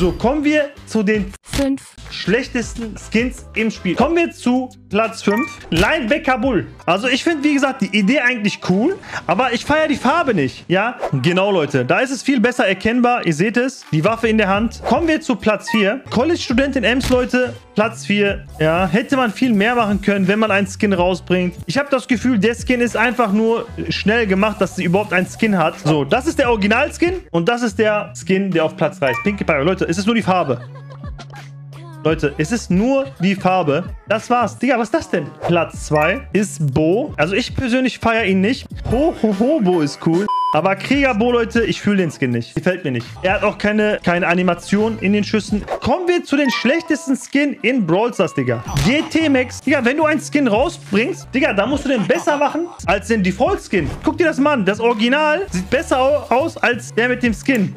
So, kommen wir zu den 5, schlechtesten Skins im Spiel. Kommen wir zu Platz 5. Linebacker Bull. Also ich finde, wie gesagt, die Idee eigentlich cool, aber ich feiere die Farbe nicht. Ja, genau, Leute. Da ist es viel besser erkennbar. Ihr seht es. Die Waffe in der Hand. Kommen wir zu Platz 4. College-Student in Ems, Leute. Platz 4. Ja, hätte man viel mehr machen können, wenn man einen Skin rausbringt. Ich habe das Gefühl, der Skin ist einfach nur schnell gemacht, dass sie überhaupt einen Skin hat. So, das ist der Original-Skin und das ist der Skin, der auf Platz 3 ist. Pinkie Pie. Leute, es ist nur die Farbe. Leute, es ist nur die Farbe. Das war's. Digga, was ist das denn? Platz 2 ist Bo. Also ich persönlich feiere ihn nicht. Ho, ho, ho, Bo ist cool. Aber Krieger Bo, Leute, ich fühle den Skin nicht. Gefällt mir nicht. Er hat auch keine, keine Animation in den Schüssen. Kommen wir zu den schlechtesten Skin in Brawl Stars, Digga. GT Max. Digga, wenn du einen Skin rausbringst, Digga, da musst du den besser machen als den Default Skin. Guck dir das mal an. Das Original sieht besser aus als der mit dem Skin.